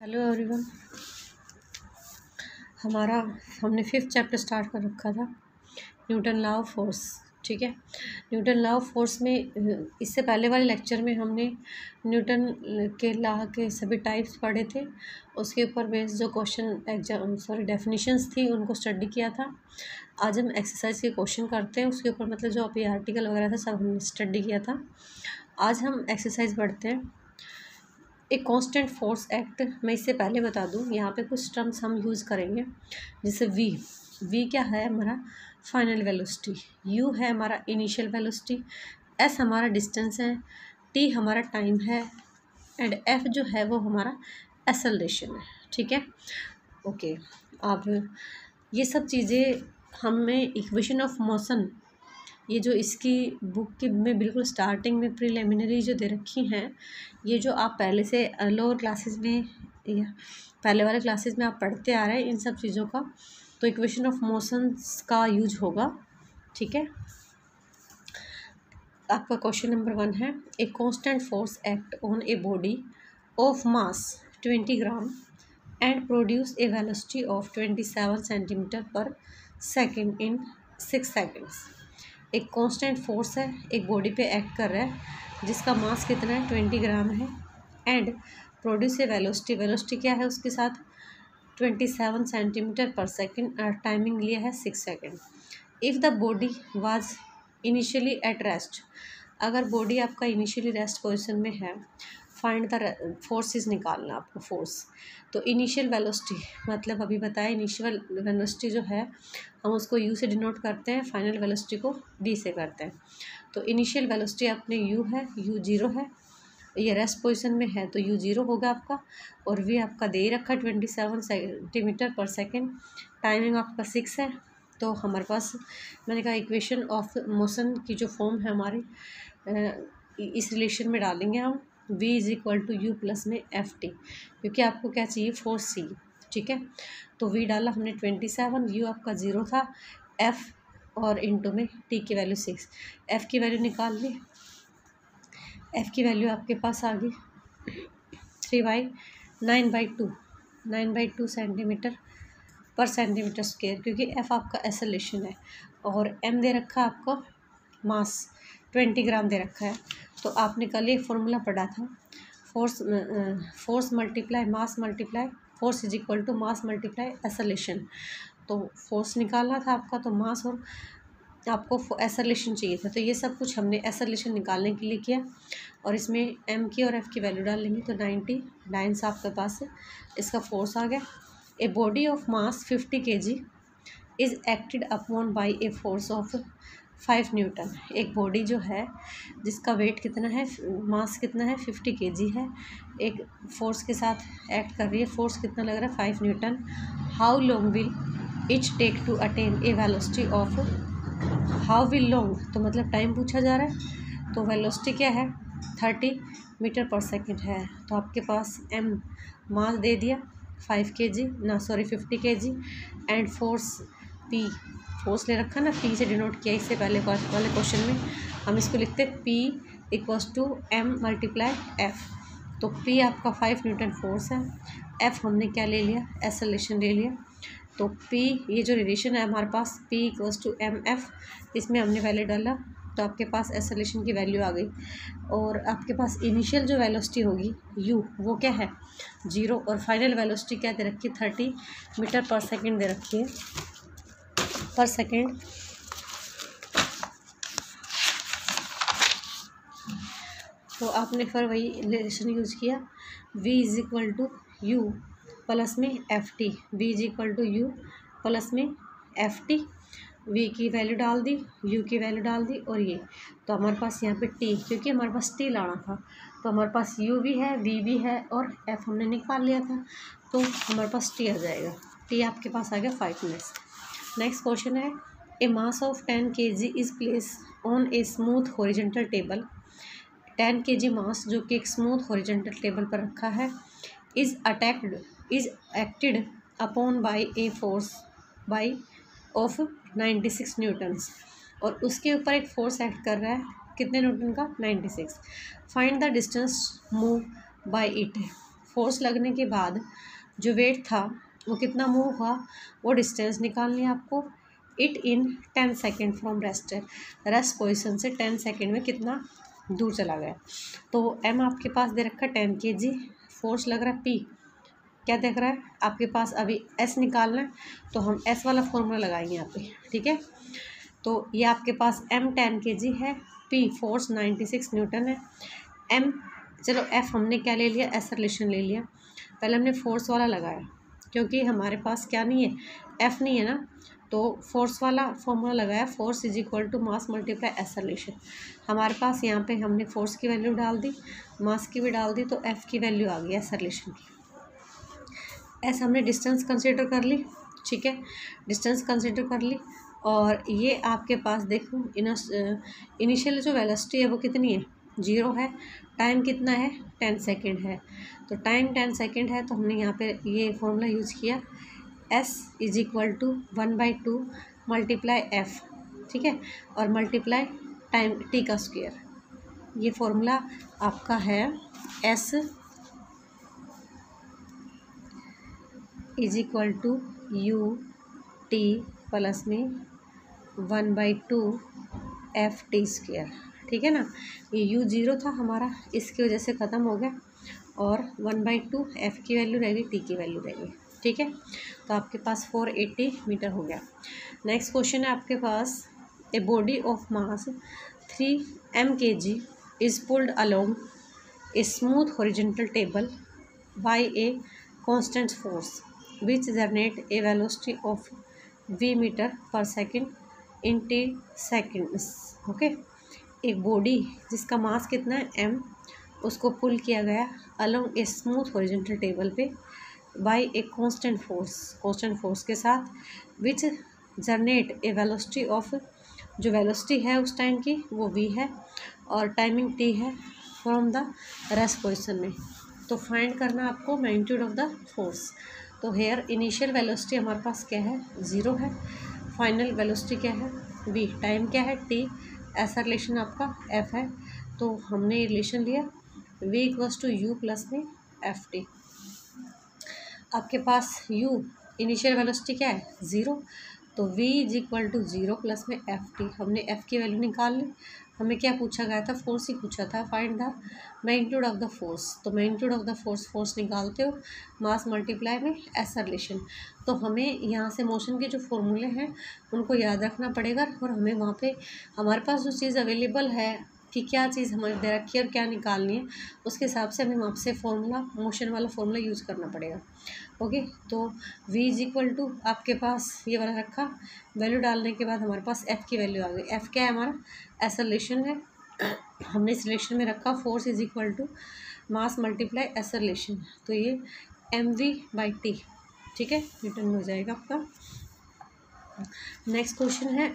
Hello everyone. हमारा, हमने fifth chapter start कर रखा था न्यूटन लॉ ऑफ़ फोर्स ठीक है? न्यूटन लॉ ऑफ़ फोर्स में, इससे पहले वाले लेक्चर में हमने न्यूटन के लॉ के सभी टाइप्स पढ़े थे, उसके ऊपर बेस्ड जो क्वेश्चन एग्ज़ाम सॉरी डेफिनेशंस थी, उनको स्टडी किया था। आज हम एक्सरसाइज के क्वेश्चन करते हैं, उसके ऊपर मतलब जो अभी आर्टिकल वगैरह था, सब हमने स्टडी किया था। आज हम एक्सरसाइज पढ़ते हैं। एक कांस्टेंट फोर्स एक्ट मैं इससे पहले बता दूँ, यहाँ पे कुछ टर्म्स हम यूज़ करेंगे। जैसे वी वी क्या है हमारा? फाइनल वेलोसिटी यू है हमारा इनिशियल वेलोसिटी एस हमारा डिस्टेंस है. टी हमारा टाइम है. एंड एफ़ जो है वो हमारा एसलेशन है. ठीक है? ओके अब ये सब चीज़ें हमें इक्वेशन ऑफ़ मोशन ये जो इसकी बुक की में बिल्कुल स्टार्टिंग में प्रीलिमिनरी जो दे रखी हैं, ये जो आप पहले से लोअर क्लासेस में, या पहले वाले क्लासेस में आप पढ़ते आ रहे हैं इन सब चीज़ों का तो इक्वेशन ऑफ़ मोशंस का यूज़ होगा, ठीक है? आपका क्वेश्चन नंबर वन है a constant force act on a body of mass twenty gram and produce a velocity of twenty seven centimeter per second in six seconds एक constant force है, एक body पे act कर रहा है, जिसका mass कितना है? ट्वेंटी ग्राम है। And produce a velocity velocity क्या है उसके साथ? Twenty seven centimeter per second timing लिया है six second if the body was initially at rest अगर बॉडी आपका इनिशियली रेस्ट पोजिशन में है फाइंड द फोर्सेस निकालना आपको फोर्स तो इनिशियल वेलोसिटी मतलब अभी बताया इनिशियल वेलोसिटी जो है, हम उसको यू से डिनोट करते हैं फाइनल वेलोसिटी को वी से करते हैं. तो इनिशियल वेलोसिटी अपने यू है यू ज़ीरो है. ये रेस्ट पोजिशन में है तो यू ज़ीरो होगा आपका, और वी आपका दे रखा है twenty seven centimeter per second timing आपका सिक्स है तो हमारे पास, मैंने कहा इक्वेशन ऑफ़ मोशन की जो फॉर्म है हमारी इस रिलेशन में डालेंगे हम. V is equal to u plus में एफ़ टी क्योंकि आपको क्या चाहिए? फोर सी ठीक है? तो वी डाला हमने ट्वेंटी सेवन यू आपका ज़ीरो था एफ़ और इंटू में टी की वैल्यू सिक्स एफ़ की वैल्यू निकाल ली। एफ़ की वैल्यू आपके पास आ गई three by nine by two nine by two centimeter per centimeter square क्योंकि एफ़ आपका एसोलेशन है। और एम दे रखा आपको मास ट्वेंटी ग्राम दे रखा है। तो आपने कल एक फॉर्मूला पढ़ा था। Force force multiply mass multiply force is equal to mass multiply acceleration तो फोर्स निकालना था आपका तो मास और आपको एसलेशन चाहिए था। तो ये सब कुछ हमने एसलेशन निकालने के लिए किया। और इसमें एम की और एफ़ की वैल्यू डाल लेंगे तो नाइन्टी नाइन्स आपके पास है इसका फोर्स आ गया। A body of mass fifty K G is acted upon by a force of five newton. एक बॉडी जो है, जिसका वेट कितना है, मास कितना है, फिफ्टी के जी है। एक फोर्स के साथ एक्ट कर रही है। फोर्स कितना लग रहा है? Five newton. How long will it take to attain a velocity of, how will long? तो मतलब टाइम पूछा जा रहा है। तो वेलोसिटी क्या है? थर्टी मीटर पर सेकेंड है। तो आपके पास एम मास दे दिया। फाइव के जी, ना sorry fifty K G. And force p force ले रखा ना पी से डिनोट किया इससे पहले वाले क्वेश्चन में। हम इसको लिखते हैं p equals to m multiply f तो पी आपका फाइव न्यूटन फोर्स है। एफ़ हमने क्या ले लिया? एसलेशन ले लिया। तो पी ये जो रिलेशन है हमारे पास p equals to m f इसमें हमने वैल्यू डाला। तो आपके पास एसलेशन की वैल्यू आ गई। और आपके पास इनिशियल जो वेलोसिटी होगी यू वो क्या है? ज़ीरो और फाइनल वेलोसिटी क्या दे रखी है? थर्टी मीटर पर सेकेंड दे रखी है। Per second. तो आपने फिर वही रिलेशन यूज़ किया। V is equal to u plus में f t v is equal to u plus में एफ़ टी वी की वैल्यू डाल दी यू की वैल्यू डाल दी और ये। तो हमारे पास यहाँ पे टी क्योंकि हमारे पास टी लाना था। तो हमारे पास यू भी है वी भी है और एफ़ हमने निकाल लिया था। तो हमारे पास टी आ जाएगा। टी आपके पास आ गया फाइव मिनट्स नेक्स्ट क्वेश्चन है ए mass of ten K G is place on a smooth horizontal table ten K G mass जो कि एक स्मूथ हॉरिजेंटल टेबल पर रखा है is attacked is acted upon by a force by of ninety six newtons और उसके ऊपर एक फोर्स एक्ट कर रहा है, कितने न्यूटन का? Ninety six find the distance move by it force लगने के बाद जो वेट था वो कितना मूव हुआ, वो डिस्टेंस निकालनी है आपको। It in ten second from rest rest position से टेन सेकेंड में कितना दूर चला गया। तो एम आपके पास दे रखा है टेन के जी फोर्स लग रहा है पी क्या देख रहा है? आपके पास अभी एस निकालना है तो हम एस वाला फॉर्मूला लगाएँगे यहाँ पे, ठीक है? तो ये आपके पास एम टेन के जी है p force ninety six newton है। एम चलो एफ़ हमने क्या ले लिया? एस रिलेशन ले लिया। पहले हमने फोर्स वाला लगाया। क्योंकि हमारे पास क्या नहीं है? एफ़ नहीं है ना? तो फोर्स वाला फॉर्मूला लगाया force is equal to mass multiply s relation हमारे पास यहाँ पे हमने फोर्स की वैल्यू डाल दी मास की भी डाल दी तो एफ़ की वैल्यू आ गई एस रिलेशन की. एस हमने डिस्टेंस कंसिडर कर ली, ठीक है? डिस्टेंस कंसिडर कर ली, और ये आपके पास देखो इनिशियल जो वेलोसिटी है वो कितनी है? ज़ीरो है। टाइम कितना है? टेन सेकेंड है। तो टाइम टेन सेकेंड है तो हमने यहाँ पे ये फॉर्मूला यूज़ किया। S is equal to one by two multiply f ठीक है? और मल्टीप्लाई टाइम टी का स्क्वेयर ये फॉर्मूला आपका है। S is equal to u t plus में one by two f t square ठीक है ना? ये यू ज़ीरो था हमारा, इसकी वजह से ख़त्म हो गया और वन बाई टू एफ़ की वैल्यू रहेगी टी की वैल्यू रहेगी, ठीक है? तो आपके पास फोर एट्टी मीटर हो गया। नेक्स्ट क्वेश्चन है आपके पास a body of mass three m K G is pulled along a smooth horizontal table by a constant force which generate a velocity of v meter per second in t seconds okay एक body जिसका mass कितना है? M उसको pull किया गया along a smooth horizontal table पे by a constant force constant force के साथ which generate a velocity of जो वेलोसिटी है उस टाइम की, वो वी है और टाइमिंग टी है फ्रॉम द रेस्ट पोजिशन में। तो फाइंड करना आपको मैग्नीट्यूड ऑफ़ द फोर्स तो हेयर इनिशियल वेलोसिटी हमारे पास क्या है? ज़ीरो है। फाइनल वेलोसिटी क्या है? वी टाइम क्या है? टी ऐसा रिलेशन आपका एफ़ है तो हमने ये रिलेशन लिया। V equals to u plus में एफ़ टी आपके पास यू इनिशियल वेलोसिटी क्या है? ज़ीरो तो v is equal to zero plus में एफ़ टी हमने एफ़ की वैल्यू निकाल ली। हमें क्या पूछा गया था? फोर्स ही पूछा था। Find the magnitude of the force तो magnitude of the force force निकालते हो मास मल्टीप्लाई में ऐसा रिलेशन तो हमें यहाँ से मोशन के जो फॉर्मूले हैं, उनको याद रखना पड़ेगा और हमें वहाँ पे हमारे पास जो चीज़ अवेलेबल है कि क्या चीज़ हमें दे रखी है और क्या निकालनी है, उसके हिसाब से हमें आपसे फॉर्मूला मोशन वाला फॉर्मूला यूज़ करना पड़ेगा। ओके तो v इज़ इक्वल टू आपके पास ये वाला रखा। वैल्यू डालने के बाद हमारे पास f की वैल्यू आ गई। F क्या है हमारा? ऐसा रिलेशन है। हमने इस रिलेशन में रखा। Force is equal to mass multiply ऐसा रिलेशन तो ये एम वी बाई टी ठीक है? रिटर्न हो जाएगा आपका। नेक्स्ट क्वेश्चन है।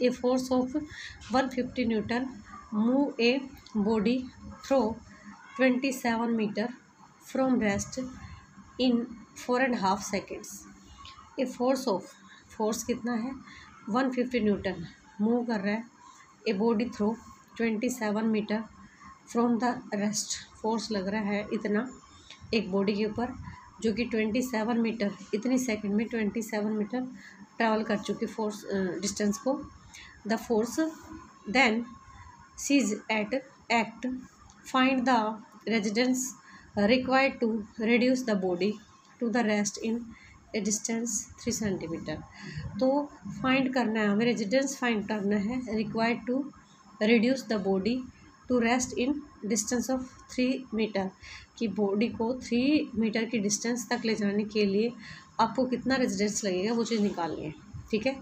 A force of 150 newton move a body through 27 meter from rest in four and half seconds. a force of, force कितना है? 150 न्यूटन। मूव कर रहा है, a body through 27 meter from the rest. Force लग रहा है इतना एक बॉडी के ऊपर, जो कि 27 मीटर, इतनी सेकंड में 27 मीटर ट्रैवल कर चुकी फोर्स डिस्टेंस को। The force, then sees at act. Find the resistance required to reduce the body to the rest in a distance three centimeter तो फाइंड करना है, हमें रेजिडेंस फाइंड करना है required to reduce the body to rest in distance of three meter कि body को three metre की distance तक ले जाने के लिए आपको कितना रेजिडेंस लगेगा, वो चीज़ निकालनी है। ठीक है?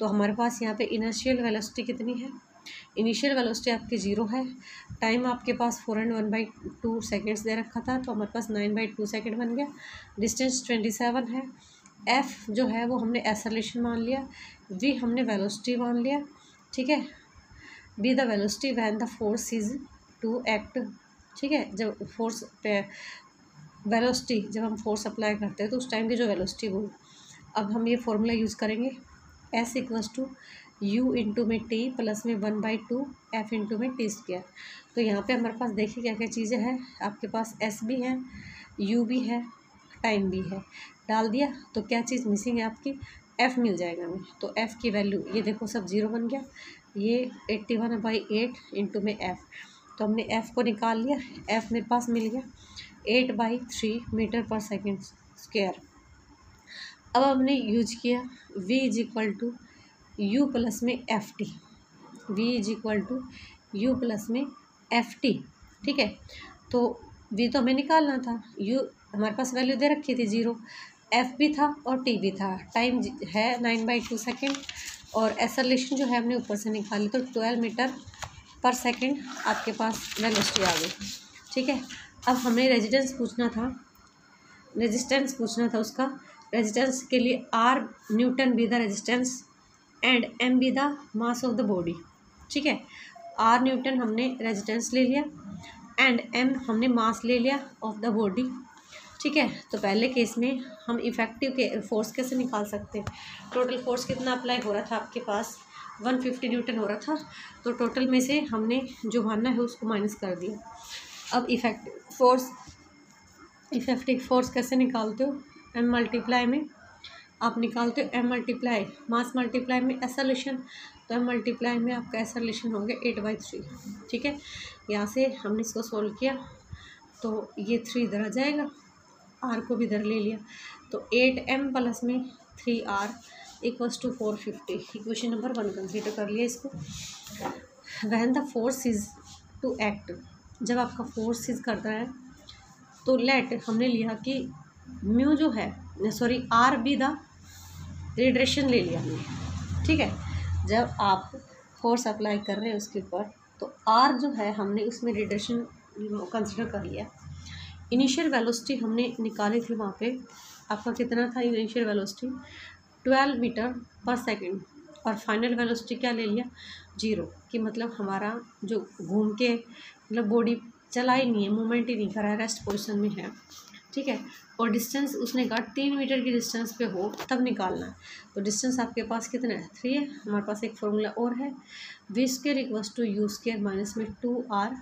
तो हमारे पास यहाँ पे इनिशियल वेलोसिटी कितनी है? इनिशियल वेलोसिटी आपकी ज़ीरो है। टाइम आपके पास four and one by two seconds दे रखा था तो हमारे पास नाइन बाई टू सेकेंड बन गया। डिस्टेंस ट्वेंटी सेवन है। एफ़ जो है वो हमने एसलेशन मान लिया। वी हमने वेलोसिटी मान लिया। ठीक है? Be the velocity when the force is to act. ठीक है? जब फोर्स पे वेलोसिटी जब हम फोर्स अप्लाई करते हैं तो उस टाइम की जो वेलोसिटी वो। अब हम ये फॉर्मूला यूज़ करेंगे। S equals to u into में टी प्लस में one by two f into में टी स्क्र तो यहाँ पे हमारे पास देखिए क्या क्या चीज़ें हैं। आपके पास एस भी है यू भी है टाइम भी है। डाल दिया तो क्या चीज़ मिसिंग है आपकी? एफ़ मिल जाएगा हमें। तो एफ़ की वैल्यू ये देखो सब ज़ीरो बन गया। ये eighty one by eight into में एफ़ तो हमने एफ़ को निकाल लिया। एफ़ मेरे पास मिल गया। Eight by three meter per second square अब हमने यूज़ किया v is equal to u plus में f t v is equal to u plus में एफ़ टी ठीक है? तो v तो हमें निकालना था। U हमारे पास वैल्यू दे रखी थी ज़ीरो एफ़ भी था और टी भी था। टाइम है नाइन बाई टू सेकेंड और एसलेशन जो है हमने ऊपर से निकाली तो ट्वेल्व मीटर पर सेकेंड आपके पास वेलोसिटी आ गई, ठीक है? अब हमें रेजिडेंस पूछना था। रेजिस्टेंस पूछना था उसका। रेजिस्टेंस के लिए r newton be the resistance and m be the mass of the body ठीक है? आर न्यूटन हमने रेजिस्टेंस ले लिया एंड एम हमने मास ले लिया ऑफ़ द बॉडी ठीक है? तो पहले केस में हम इफ़ेक्टिव के फोर्स कैसे निकाल सकते हैं? टोटल फोर्स कितना अप्लाई हो रहा था आपके पास? वन फिफ्टी न्यूटन हो रहा था। तो टोटल में से हमने जो मानना है उसको माइनस कर दिया। अब इफ़ेक्टिव फोर्स इफ़ेक्टिव फोर्स कैसे निकालते हो? एम मल्टीप्लाई में। आप निकालते हो एम मल्टीप्लाई मास मल्टीप्लाई में एसोल्यूशन तो एम मल्टीप्लाई में आपका एसोल्यूशन हो गया एट बाई थ्री ठीक है? यहाँ से हमने इसको सोल्व किया तो ये थ्री इधर आ जाएगा आर को भी इधर ले लिया। तो एट एम प्लस में three r equals to four fifty equation number one consider कर लिया इसको। When the force is to act जब आपका फोर्स इज़ करता है तो लेट हमने लिया कि म्यू जो है sorry r be the retardation ले लिया हमने, ठीक है? जब आप फोर्स अप्लाई कर रहे हैं उसके ऊपर तो आर जो है, हमने उसमें रिड्रेशन कंसिडर कर लिया। इनिशियल वेलोसिटी हमने निकाली थी वहाँ पे। आपका कितना था initial velocity twelve meter per second और फाइनल वेलोसिटी क्या ले लिया? ज़ीरो कि मतलब हमारा जो घूम के मतलब बॉडी चला ही नहीं है मूवमेंट ही नहीं करा है रेस्ट पोजिशन में है, ठीक है? और डिस्टेंस उसने कहा, तीन मीटर की डिस्टेंस पे हो, तब निकालना। है तो डिस्टेंस आपके पास कितना है? थ्री है। हमारे पास एक फॉर्मूला और है। V square equals to u square minus में टू आर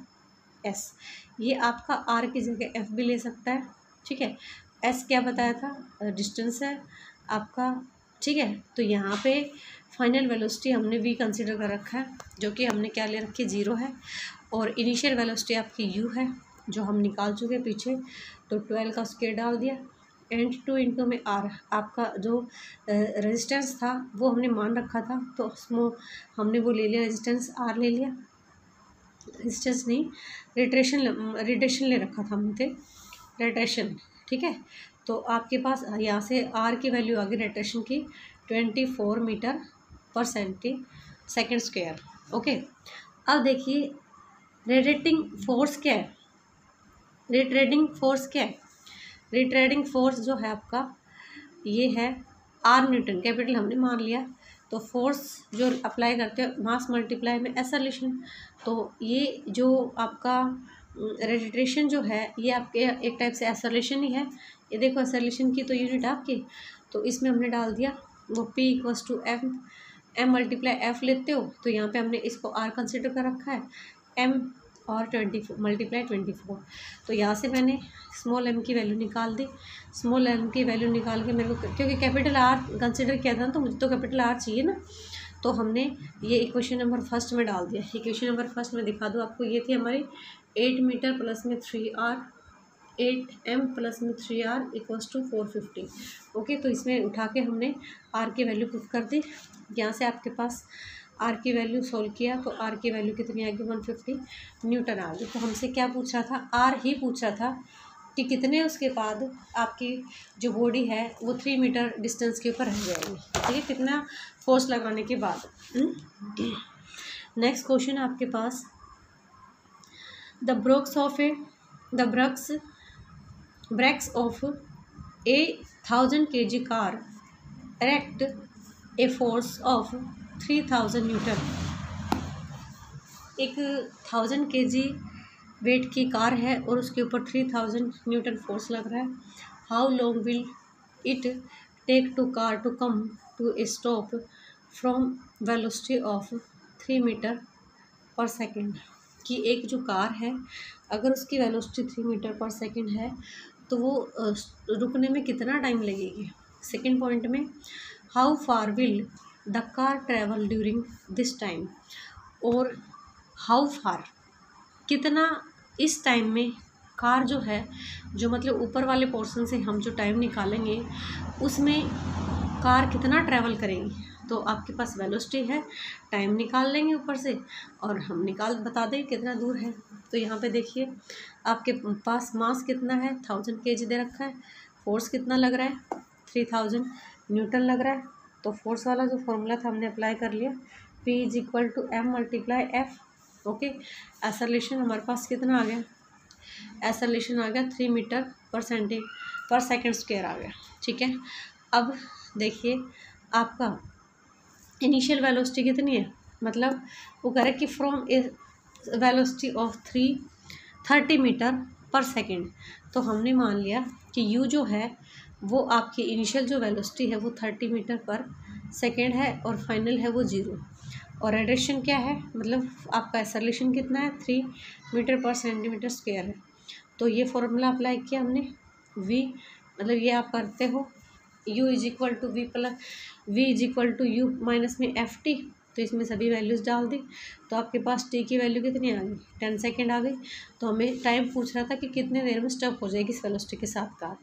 एस ये आपका आर की जगह एफ़ भी ले सकता है। ठीक है? एस क्या बताया था? डिस्टेंस है आपका। ठीक है? तो यहाँ पे फाइनल वेलोसिटी हमने वी कंसिडर कर रखा है, जो कि हमने क्या ले रखी? है ज़ीरो है। और इनिशियल वेलोसिटी आपकी यू है, जो हम निकाल चुके पीछे। तो ट्वेल्व का स्केयर डाल दिया। एंड टू इंटू में आर, आपका जो रेजिस्टेंस था, वो हमने मान रखा था। तो उसमें हमने वो ले लिया रेजिस्टेंस आर ले लिया। रेजिस्टेंस नहीं रिट्रेशन रिटेशन ले रखा था हमने। रेट्रेशन ठीक है? तो आपके पास यहाँ से आर की वैल्यू आ गई रेट्रेशन की twenty four meter per centi second square okay अब देखिए रेडिटिंग फोर्स क्या है? रिट्रेडिंग फोर्स क्या है? रिट्रेडिंग फोर्स जो है आपका, ये है आर न्यूटन कैपिटल हमने मान लिया। तो फोर्स जो अप्लाई करते हैं मास मल्टीप्लाई में एसोल्यूशन तो ये जो आपका रेजिट्रेशन जो है, ये आपके एक टाइप से एसोल्यूशन ही है। ये देखो एसोल्यूशन की तो यूनिट आपकी तो इसमें हमने डाल दिया, वो p equals to m m multiply f लेते हो तो यहाँ पे हमने इसको आर कंसिडर कर रखा है। एम और ट्वेंटी मल्टीप्लाई ट्वेंटी फोर। तो यहाँ से मैंने स्मॉल एम की वैल्यू निकाल दी। स्मॉल एम की वैल्यू निकाल के मेरे को क्योंकि कैपिटल आर कंसिडर किया था ना तो मुझे तो कैपिटल आर चाहिए ना। तो हमने ये इक्वेशन नंबर फ़र्स्ट में डाल दिया। इक्वेशन नंबर फ़र्स्ट में दिखा दूँ आपको, ये थी हमारी एट मीटर प्लस में three r eight m plus में three r equals to four fifty okay तो इसमें उठा के हमने आर की वैल्यू पुट कर दी। यहाँ से आपके पास आर की वैल्यू सोल्व किया तो आर की वैल्यू कितनी आएगी? वन फिफ्टी न्यूटन आ गई तो हमसे क्या पूछ था? आर ही पूछ था कि कितने उसके बाद आपकी जो बॉडी है, वो थ्री मीटर डिस्टेंस के ऊपर रह जाएगी। ठीक है? कितना फोर्स लगाने के बाद। नेक्स्ट क्वेश्चन आपके पास। The brakes of a the brakes brakes of a thousand K G car erect a force of three thousand newton. एक थाउज़ेंड के जी वेट की कार है और उसके ऊपर थ्री थाउज़ेंड न्यूटन फोर्स लग रहा है। How long will it take to car to come to stop from velocity of three metre per second? कि एक जो कार है, अगर उसकी velocity three metre per second है तो वो रुकने में कितना टाइम लगेगी? सेकेंड पॉइंट में, how far will the car travel during this time और हाउ फार कितना इस टाइम में कार जो है, जो मतलब ऊपर वाले पोर्शन से हम जो टाइम निकालेंगे, उसमें कार कितना ट्रैवल करेंगी? तो आपके पास वेलोसिटी है टाइम निकाल लेंगे ऊपर से और हम निकाल, बता दें कितना दूर है। तो यहाँ पे देखिए, आपके पास मास कितना है? थाउज़ेंड के दे रखा है। फोर्स कितना लग रहा है? थ्री थाउज़ेंड न्यूटन लग रहा है। तो फोर्स वाला जो फॉर्मूला था, हमने अप्लाई कर लिया। P is equal to M multiply F okay acceleration हमारे पास कितना आ गया? एसलेशन आ गया three metre per centi per second square आ गया, ठीक है? अब देखिए, आपका इनिशियल वेलोसिटी कितनी है? मतलब वो कह रहे कि from a velocity of three thirty metre per second तो हमने मान लिया कि यू जो है वो आपकी इनिशियल जो वेलोसिटी है वो थर्टी मीटर पर सेकेंड है और फाइनल है वो ज़ीरो और रेडिएशन क्या है? मतलब आपका एसलेशन कितना है? Three metre per centimetre square है. तो ये फॉर्मूला अप्लाई किया हमने. वी मतलब ये आप करते हो. U is equal to V plus V is equal to U minus में एफ़ टी तो इसमें सभी वैल्यूज़ डाल दी. तो आपके पास टी की वैल्यू कितनी आ गई? टेन सेकेंड आ गई. तो हमें टाइम पूछ रहा था कि कितने देर में स्टॉप हो जाएगी इस वेलोसिटी के साथ कार.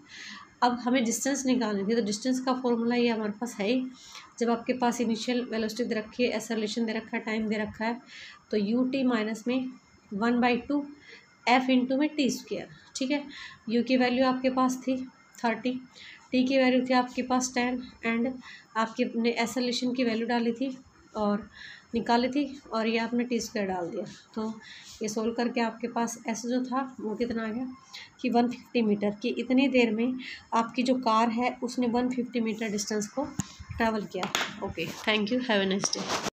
अब हमें डिस्टेंस निकालनी थी तो डिस्टेंस का फॉर्मूला ये हमारे पास है ही। जब आपके पास इनिशियल वेलोसिटी दे रखी है एसलेशन दे रखा है टाइम दे रखा है तो यू टी माइनस में one by two F into में टी स्क्वेयर ठीक है? यू की वैल्यू आपके पास थी थर्टी टी की वैल्यू थी आपके पास टेन एंड आपके ने एसलेशन की वैल्यू डाली थी और निकाली थी, और ये आपने टी स्क्वायर डाल दिया। तो ये सोल्व करके आपके पास एस जो था, वो कितना आ गया? कि वन फिफ्टी मीटर कि इतनी देर में आपकी जो कार है, उसने वन फिफ्टी मीटर डिस्टेंस को ट्रैवल किया। Okay, thank you, have a next day.